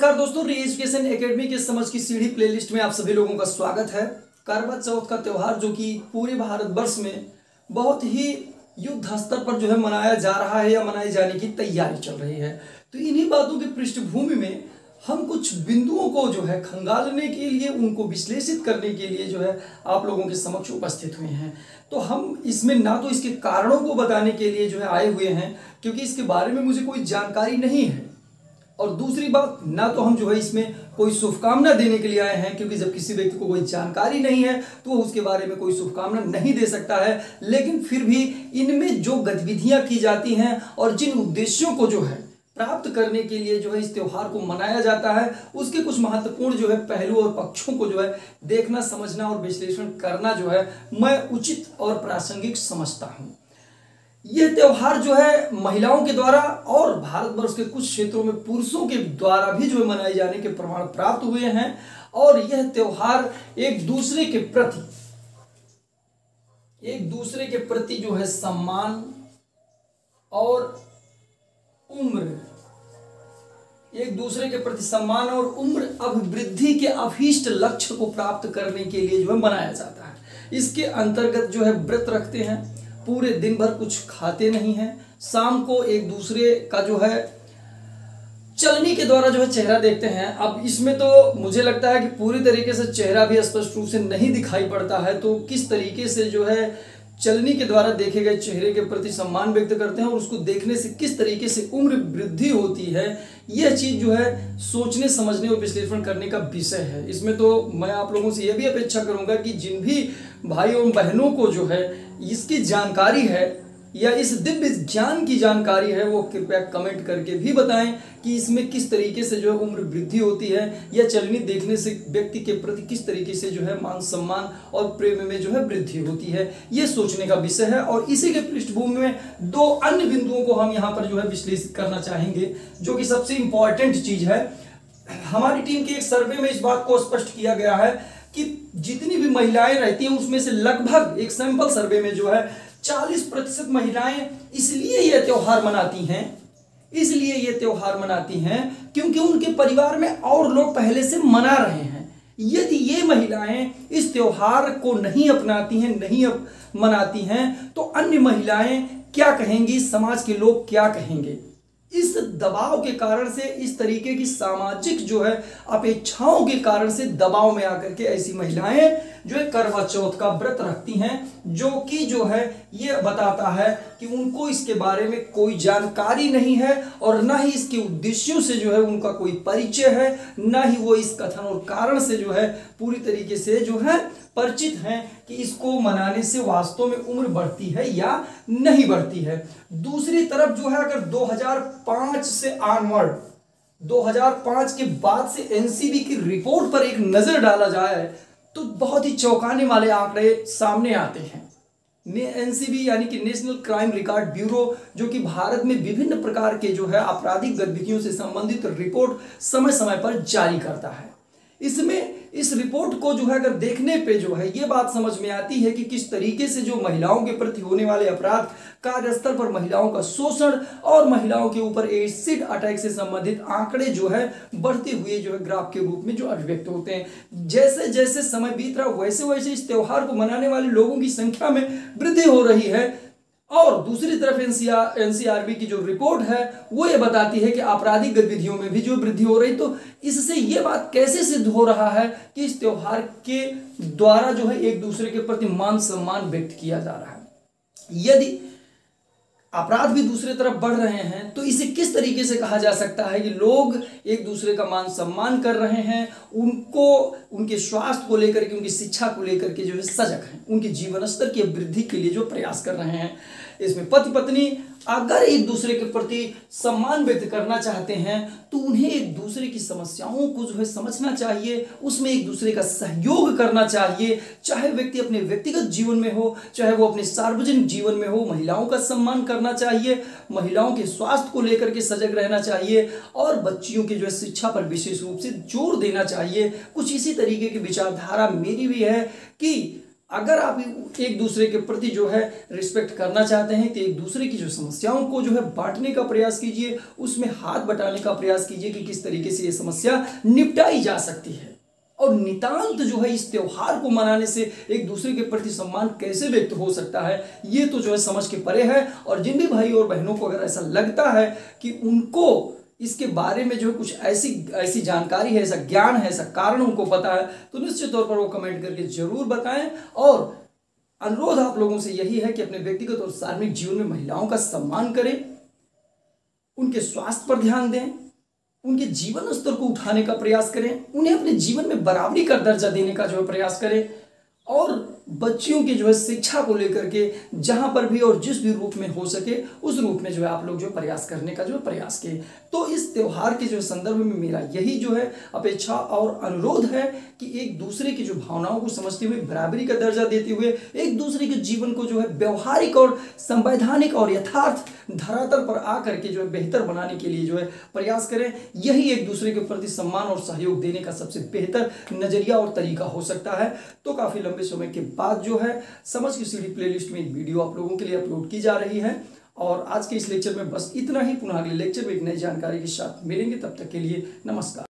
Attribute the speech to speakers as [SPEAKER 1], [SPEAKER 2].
[SPEAKER 1] नमस्कार दोस्तों री एजुकेशन अकेडमी के समझ की सीढ़ी प्लेलिस्ट में आप सभी लोगों का स्वागत है। करवा चौथ का त्यौहार जो कि पूरे भारतवर्ष में बहुत ही युद्ध स्तर पर जो है मनाया जा रहा है या मनाए जाने की तैयारी चल रही है। तो इन्हीं बातों की पृष्ठभूमि में हम कुछ बिंदुओं को जो है खंगालने के लिए, उनको विश्लेषित करने के लिए जो है आप लोगों के समक्ष उपस्थित हुए हैं। तो हम इसमें ना तो इसके कारणों को बताने के लिए जो है आए हुए हैं, क्योंकि इसके बारे में मुझे कोई जानकारी नहीं है। और दूसरी बात, ना तो हम जो है इसमें कोई शुभकामना देने के लिए आए हैं, क्योंकि जब किसी व्यक्ति को कोई जानकारी नहीं है तो उसके बारे में कोई शुभकामना नहीं दे सकता है। लेकिन फिर भी इनमें जो गतिविधियाँ की जाती हैं और जिन उद्देश्यों को जो है प्राप्त करने के लिए जो है इस त्यौहार को मनाया जाता है, उसके कुछ महत्वपूर्ण जो है पहलू और पक्षों को जो है देखना, समझना और विश्लेषण करना जो है मैं उचित और प्रासंगिक समझता हूँ। यह त्यौहार जो है महिलाओं के द्वारा और भारतवर्ष के कुछ क्षेत्रों में पुरुषों के द्वारा भी जो है मनाए जाने के प्रमाण प्राप्त हुए हैं और यह त्यौहार एक दूसरे के प्रति, एक दूसरे के प्रति जो है सम्मान और उम्र, एक दूसरे के प्रति सम्मान और उम्र अभिवृद्धि के अभीष्ट लक्ष्य को प्राप्त करने के लिए जो है मनाया जाता है। इसके अंतर्गत जो है व्रत रखते हैं। पूरे दिन भर कुछ खाते नहीं हैं। शाम को एक दूसरे का जो है, चलनी के द्वारा जो है चेहरा देखते हैं। अब इसमें तो मुझे लगता है कि पूरी तरीके से चेहरा भी स्पष्ट रूप से नहीं दिखाई पड़ता है तो किस तरीके से जो है चलनी के द्वारा देखे गए चेहरे के प्रति सम्मान व्यक्त करते हैं और उसको देखने से किस तरीके से उम्र वृद्धि होती है, यह चीज़ जो है सोचने, समझने और विश्लेषण करने का विषय है। इसमें तो मैं आप लोगों से यह भी अपेक्षा करूँगा कि जिन भी भाई और बहनों को जो है इसकी जानकारी है या इस दिव्य ज्ञान की जानकारी है, वो कृपया कमेंट करके भी बताएँ कि इसमें किस तरीके से जो है उम्र वृद्धि होती है या चलनी देखने से व्यक्ति के प्रति किस तरीके से जो है मान सम्मान और प्रेम में जो है वृद्धि होती है। ये सोचने का विषय है और इसी के पृष्ठभूमि में दो अन्य बिंदुओं को हम यहाँ पर जो है विश्लेषित करना चाहेंगे, जो कि सबसे इंपॉर्टेंट चीज़ है। हमारी टीम के एक सर्वे में इस बात को स्पष्ट किया गया है कि जितनी भी महिलाएँ रहती हैं, उसमें से लगभग एक सैंपल सर्वे में जो है चालीस प्रतिशत महिलाएँ इसलिए यह त्योहार मनाती हैं इसलिए यह त्योहार मनाती हैं क्योंकि उनके परिवार में और लोग पहले से मना रहे हैं। यदि ये महिलाएँ इस त्योहार को नहीं अपनाती हैं नहीं अप, मनाती हैं तो अन्य महिलाएँ क्या कहेंगी समाज के लोग क्या कहेंगे? इस दबाव के कारण से इस तरीके की सामाजिक जो है अपेक्षाओं के कारण से दबाव में आकर के ऐसी महिलाएँ जो है करवा चौथ का व्रत रखती हैं, जो कि जो है, ये बताता है कि उनको इसके बारे में कोई जानकारी नहीं है और ना ही इसके उद्देश्यों से जो है उनका कोई परिचय है, ना ही वो इस कथन और कारण से जो है पूरी तरीके से जो है परिचित हैं कि इसको मनाने से वास्तव में उम्र बढ़ती है या नहीं बढ़ती है। दूसरी तरफ़ जो है, अगर 2005 से ऑनवर्ड 2005 के बाद से एनसीबी की रिपोर्ट पर एक नज़र डाला जाए तो बहुत ही चौंकाने वाले आंकड़े सामने आते हैं। एनसीबी यानी कि नेशनल क्राइम रिकॉर्ड ब्यूरो, जो कि भारत में विभिन्न प्रकार के जो है आपराधिक गतिविधियों से संबंधित रिपोर्ट समय समय पर जारी करता है। इसमें इस रिपोर्ट को जो है, अगर देखने पे जो है, ये बात समझ में आती है कि किस तरीके से जो महिलाओं के प्रति होने वाले अपराध कार्यस्थल पर महिलाओं का शोषण और महिलाओं के ऊपर एसिड अटैक से संबंधित आंकड़े जो है, बढ़ते हुए जो है, ग्राफ के रूप में जो अभिव्यक्त होते हैं। जैसे जैसे समय बीत रहा वैसे वैसे इस त्योहार को मनाने वाले लोगों की संख्या में वृद्धि हो रही है। और दूसरी तरफ़ एनसीआर, एनसीआरबी की जो रिपोर्ट है, वो ये बताती है कि आपराधिक गतिविधियों में भी जो वृद्धि हो रही तो इससे ये बात कैसे सिद्ध हो रहा है कि इस त्योहार के द्वारा जो है एक दूसरे के प्रति मान सम्मान व्यक्त किया जा रहा है। यदि अपराध भी दूसरे तरफ़ बढ़ रहे हैं तो इसे किस तरीके से कहा जा सकता है कि लोग एक दूसरे का मान सम्मान कर रहे हैं? उनको, उनके स्वास्थ्य को लेकर के, उनकी शिक्षा को लेकर के जो है सजग हैं, उनके जीवन स्तर की वृद्धि के लिए जो प्रयास कर रहे हैं। इसमें पति पत्नी अगर एक दूसरे के प्रति सम्मान व्यक्त करना चाहते हैं तो उन्हें एक दूसरे की समस्याओं को जो है समझना चाहिए, उसमें एक दूसरे का सहयोग करना चाहिए। चाहे व्यक्ति अपने व्यक्तिगत जीवन में हो, चाहे वो अपने सार्वजनिक जीवन में हो, महिलाओं का सम्मान करना चाहिए, महिलाओं के स्वास्थ्य को लेकर के सजग रहना चाहिए, और बच्चियों की जो है शिक्षा पर विशेष रूप से ज़ोर देना चाहिए। कुछ इसी तरीके की विचारधारा मेरी भी है कि अगर आप एक दूसरे के प्रति जो है रिस्पेक्ट करना चाहते हैं तो एक दूसरे की जो समस्याओं को जो है बांटने का प्रयास कीजिए। उसमें हाथ बटाने का प्रयास कीजिए कि किस तरीके से ये समस्या निपटाई जा सकती है। और नितांत जो है इस त्योहार को मनाने से एक दूसरे के प्रति सम्मान कैसे व्यक्त हो सकता है, ये तो जो है समझ के परे है। और जिन भी भाई और बहनों को अगर ऐसा लगता है कि उनको इसके बारे में जो कुछ ऐसी ऐसी जानकारी है, ऐसा ज्ञान है, ऐसा कारण उनको पता है तो निश्चित तौर पर वो कमेंट करके ज़रूर बताएँ। और अनुरोध आप लोगों से यही है कि अपने व्यक्तिगत और सार्वजनिक जीवन में महिलाओं का सम्मान करें, उनके स्वास्थ्य पर ध्यान दें, उनके जीवन स्तर को उठाने का प्रयास करें, उन्हें अपने जीवन में बराबरी का दर्जा देने का जो है प्रयास करें, और बच्चियों की जो है शिक्षा को लेकर के जहाँ पर भी और जिस भी रूप में हो सके, उस रूप में जो है आप लोग जो प्रयास करने का जो है प्रयास किए। तो इस त्यौहार के जो संदर्भ में मेरा यही जो है अपेक्षा और अनुरोध है कि एक दूसरे की जो भावनाओं को समझते हुए, बराबरी का दर्जा देते हुए, एक दूसरे के जीवन को जो है व्यवहारिक और संवैधानिक और यथार्थ धरातल पर आकर के जो है बेहतर बनाने के लिए जो है प्रयास करें। यही एक दूसरे के प्रति सम्मान और सहयोग देने का सबसे बेहतर नज़रिया और तरीका हो सकता है। तो काफ़ी लंबे समय के बाद जो है, समझ की सीढ़ी प्लेलिस्ट में वीडियो आप लोगों के लिए अपलोड की जा रही है। और आज के इस लेक्चर में बस इतना ही। पुनः अगले लेक्चर में एक नई जानकारी के साथ मिलेंगे। तब तक के लिए नमस्कार।